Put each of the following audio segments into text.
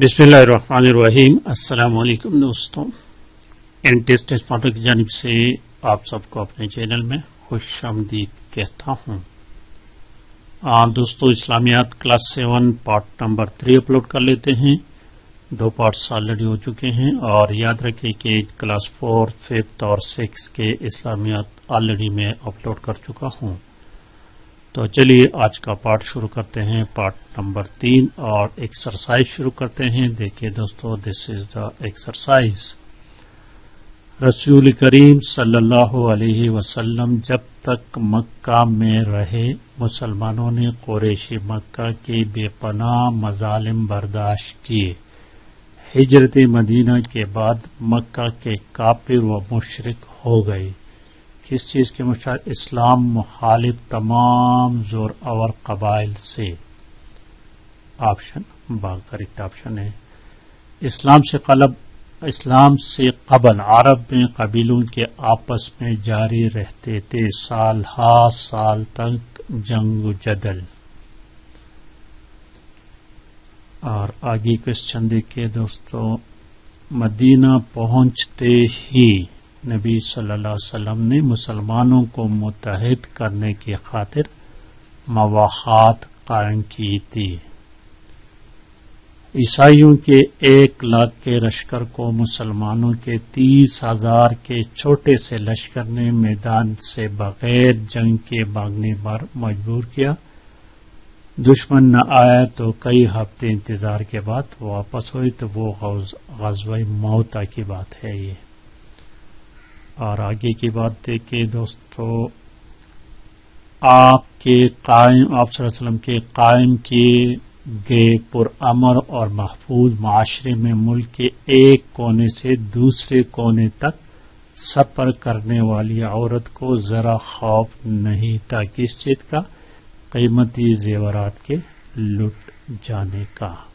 अस्सलाम वालेकुम दोस्तों। एन टेस्ट की जानब से आप सबको अपने चैनल में खुश आमदीद कहता हूँ। दोस्तों, इस्लामियात class seven, part number three upload कर लेते हैं। दो पार्ट्स ऑलरेडी हो चुके हैं और याद रखें कि क्लास फोर, फिफ्थ और सिक्स के इस्लामियात ऑलरेडी मैं अपलोड कर चुका हूँ। तो चलिए आज का पार्ट शुरू करते हैं। पार्ट नंबर तीन और एक्सरसाइज शुरू करते हैं। देखिए दोस्तों दिस इज़ द एक्सरसाइज रसूल करीम सल्लल्लाहु अलैहि वसल्लम जब तक मक्का में रहे, मुसलमानों ने कुरैशी मक्का के बेपनाह, मजालिम बर्दाश्त किए। हिजरत मदीना के बाद मक्का के काफिर व मुशरक हो गए। किस चीज़ के मुशार इस्लाम मुखालिफ तमाम ज़ोर और कबाइल से। ऑप्शन बा करेक्ट ऑप्शन है। इस्लाम से कलब, इस्लाम से कबल, अरब में कबीलों के आपस में जारी रहते थे, साल हा साल तक जंग जदल। और आगे क्वेश्चन देखिए दोस्तों, मदीना पहुँचते ही नबी सल्लल्लाहु अलैहि वसल्लम ने मुसलमानों को मुतहद करने की खातिर मवाखात कायम की थी। ईसाइयों के एक लाख के लश्कर को मुसलमानों के तीस हज़ार के छोटे से लश्कर ने मैदान से बगैर जंग के भागने पर मजबूर किया। दुश्मन न आया तो कई हफ़्ते इंतज़ार के बाद वापस हुई तो वो गजवा मौता की बात है ये। और आगे की बात देखिए दोस्तों, आपके कायम आप के कायम किए गए पुरअमर और महफूज माशरे में मुल्क के एक कोने से दूसरे कोने तक सफ़र करने वाली औरत को जरा खौफ नहीं था किस चीज़ का? कीमती जेवरात के लुट जाने का।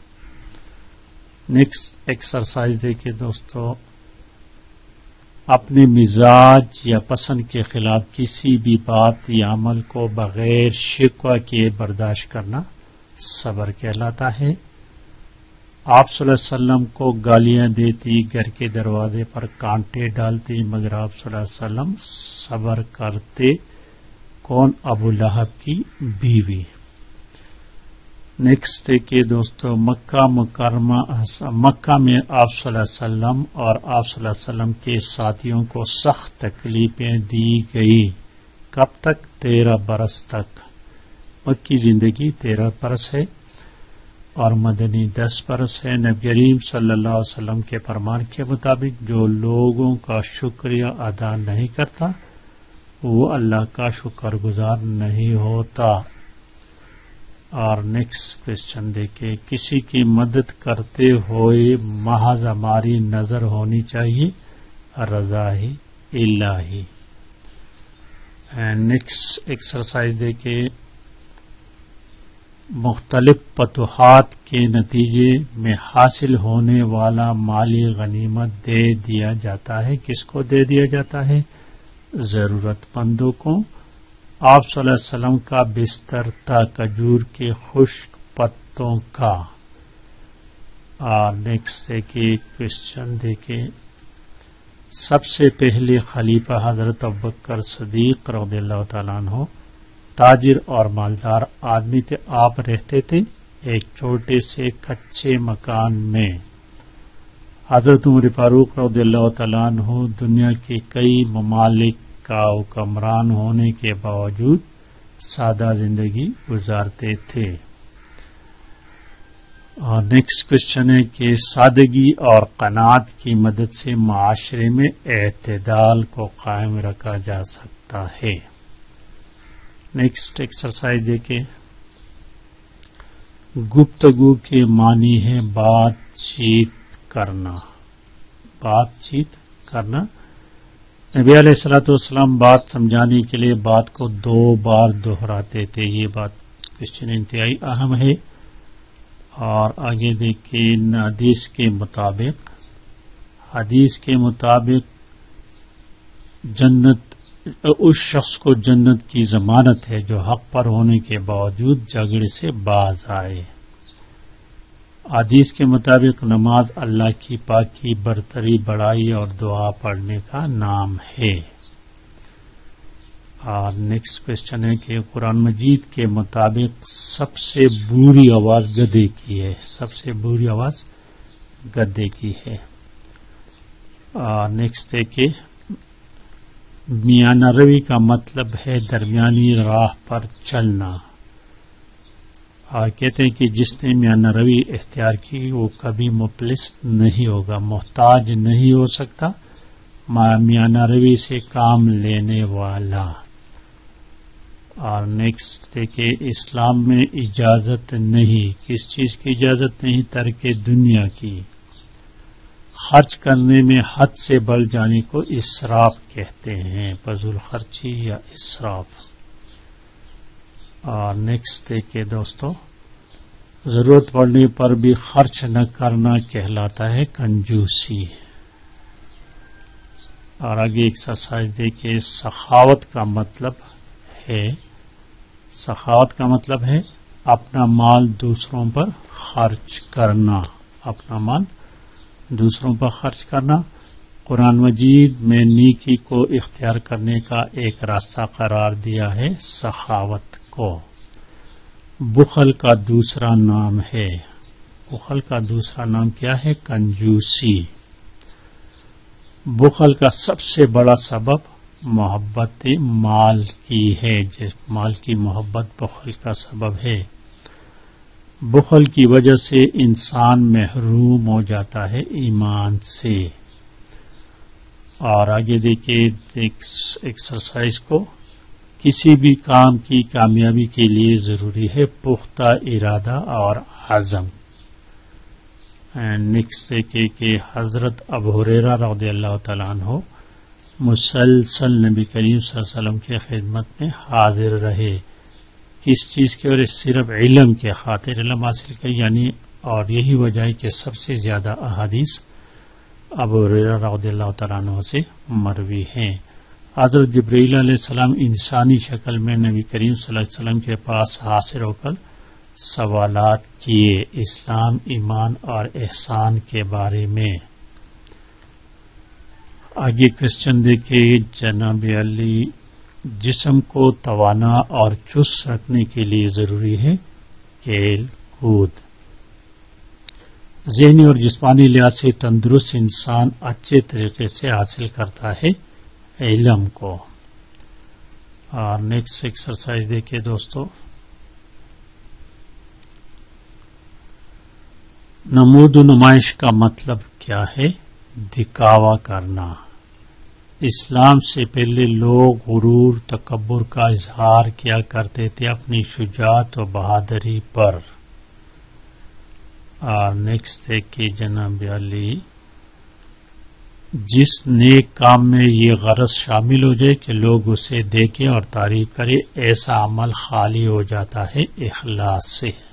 नेक्स्ट एक्सरसाइज देखिए दोस्तों। अपने मिजाज या पसंद के खिलाफ किसी भी बात या अमल को बगैर शिकवा किए बर्दाश्त करना। सबर कहलाता है। आप वसल्लम को गालियाँ देती, घर के दरवाजे पर कांटे डालती, मगर आप वसल्लम सबर करते, कौन? अबू लहब की बीवी। नेक्स्ट देखिए दोस्तों, मक्का मुकरमा मक्का में आप वसल्लम और आप वसल्लम के साथियों को सख्त तकलीफें दी गई। कब तक? तेरह बरस तक। मक्की ज़िंदगी तेरह बरस है और मदनी दस बरस है। नबी करीम सल्लल्लाहु के फरमान के मुताबिक जो लोगों का शुक्रिया अदा नहीं करता, वो अल्लाह का शुक्रगुजार नहीं होता। और नेक्स्ट क्वेश्चन देखे, किसी की मदद करते हुए महज हमारी नज़र होनी चाहिए, रजा ही इलाही। एंड नेक्स्ट एक्सरसाइज देखे मुख्तलिफ़ पतुहात के नतीजे में हासिल होने वाला माली गनीमत दे दिया जाता है। किसको दे दिया जाता है? जरूरतमंदों को। आप वसल्लम का बिस्तर था खजूर के खुश्क पत्तों का। नेक्स्ट देखिए क्वेश्चन देखिए सबसे पहले खलीफा हज़रत अब्बकर सदीक रौदल्ला हो ताजिर और मालदार आदमी थे। आप रहते थे एक छोटे से कच्चे मकान में। हज़रत उमर फारूक रौदल्ला दुनिया के कई ममालिक का हुक्मरान होने के बावजूद सादा ज़िंदगी गुजारते थे। और नेक्स्ट क्वेश्चन है कि सादगी और कनात की मदद से माशरे में एतदाल को कायम रखा जा सकता है। नेक्स्ट एक्सरसाइज देखे गुप्तगु के मानी है बातचीत करना। बातचीत करना। नबी सलाम बात समझाने के लिए बात को दो बार दोहराते थे। ये बात क्वेश्चन इंतहाई अहम है। और आगे देखिए हदीस के मुताबिक, हदीस के मुताबिक जन्नत उस शख्स को जन्नत की जमानत है जो हक पर होने के बावजूद झगड़े से बाज आए। आदिश के मुताबिक नमाज़ अल्लाह की पाक बरतरी बढ़ाई और दुआ पढ़ने का नाम है। और नेक्स्ट क्वेश्चन है कि कुरान मजीद के मुताबिक सबसे बुरी आवाज़ गधे की है। सबसे बुरी आवाज़ गधे की है। नेक्स्ट है कि मियाना रवि का मतलब है दरमियानी राह पर चलना। और कहते हैं कि जिसने मियाना रवि इख्तियार की, वो कभी मुफलिस नहीं होगा, मोहताज नहीं हो सकता। मियाना रवि से काम लेने वाला। और नेक्स्ट देखिए, इस्लाम में इजाज़त नहीं। किस चीज़ की इजाज़त नहीं? तरके दुनिया की। खर्च करने में हद से बढ़ जाने को इसराफ कहते हैं, फजूल खर्ची या इसराफ। और नेक्स्ट देखिए दोस्तों, ज़रूरत पड़ने पर भी खर्च न करना कहलाता है कंजूसी। और आगे एक्सरसाइज देखिए सखावत का मतलब है, सखावत का मतलब है अपना माल दूसरों पर खर्च करना, अपना माल दूसरों पर खर्च करना। कुरान मजीद, में नीकी को इख्तियार करने का एक रास्ता करार दिया है सखावत को। बुखल का दूसरा नाम है। बुखल का दूसरा नाम क्या है? कंजूसी। बुखल का सबसे बड़ा सबब मोहब्बत माल की है, जिस माल की मोहब्बत बुखल का सबब है। बुखल की वजह से इंसान महरूम हो जाता है ईमान से। और आगे देखिए एक्सरसाइज को, किसी भी काम की कामयाबी के लिए ज़रूरी है पुख्ता इरादा और आज़म। नेक्स्ट देखिए कि हज़रत अबहरेरा रौद अल्लाह हो मुसलसल नबी करीम वसल्लम की खिदमत में हाजिर रहे। किस चीज़ की और सिर्फ़ इलम के खातिर, इलम हासिल कर यानी और यही वजह है कि सबसे ज़्यादा अहादीस अब तु से मरवी हैं। हज़रत जब्रील इंसानी शक्ल में नबी करीम वसल्लम के पास हासिल होकर सवालात किए इस्लाम, ईमान और एहसान के बारे में। आगे क्वेश्चन देखिए, जनाब अली जिसम को तवाना और चुस्त रखने के लिए ज़रूरी है खेल कूद। जहनी और जिसमानी लिहाज से तंदुरुस्त इंसान अच्छे तरीके से हासिल करता है इलम को। और नेक्स्ट एक्सरसाइज देखिए दोस्तों। नमूद नुमाइश का मतलब क्या है? दिखावा करना। इस्लाम से पहले लोग गुरूर तकबर का इजहार किया करते थे अपनी शुजात और बहादुरी पर। और नेक्स्ट है कि जनाब अली, जिस नेक काम में ये गरज शामिल हो जाए कि लोग उसे देखें और तारीफ़ करें, ऐसा अमल खाली हो जाता है इखलास से।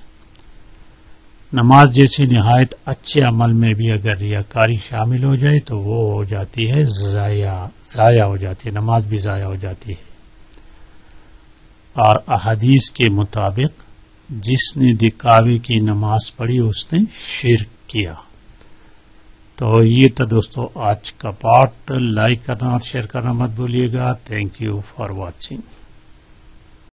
नमाज़ जैसी नहायत अच्छे अमल में भी अगर रियाकारी शामिल हो जाए तो वो हो जाती है जाया जाया हो जाती है, नमाज़ भी जाया हो जाती है। और अहदीस के मुताबिक, जिसने दिखावे की नमाज़ पढ़ी, उसने शिरक किया। तो ये था दोस्तों, आज का पार्ट, लाइक करना और शेयर करना मत भूलिएगा। Thank you for watching